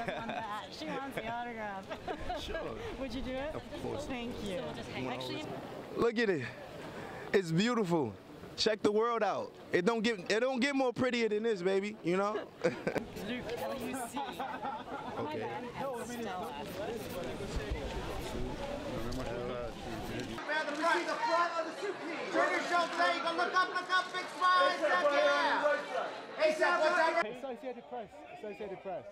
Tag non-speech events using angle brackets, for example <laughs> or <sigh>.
autograph on that. She wants the autograph. Sure. <laughs> Would you do it? Of course. Thank you. Actually, Look at it. It's beautiful. Check the world out. It don't get it don't get more prettier than this, baby. You know? <laughs> Luke, L-U-C. <laughs> Okay. Associated Press. Associated Press.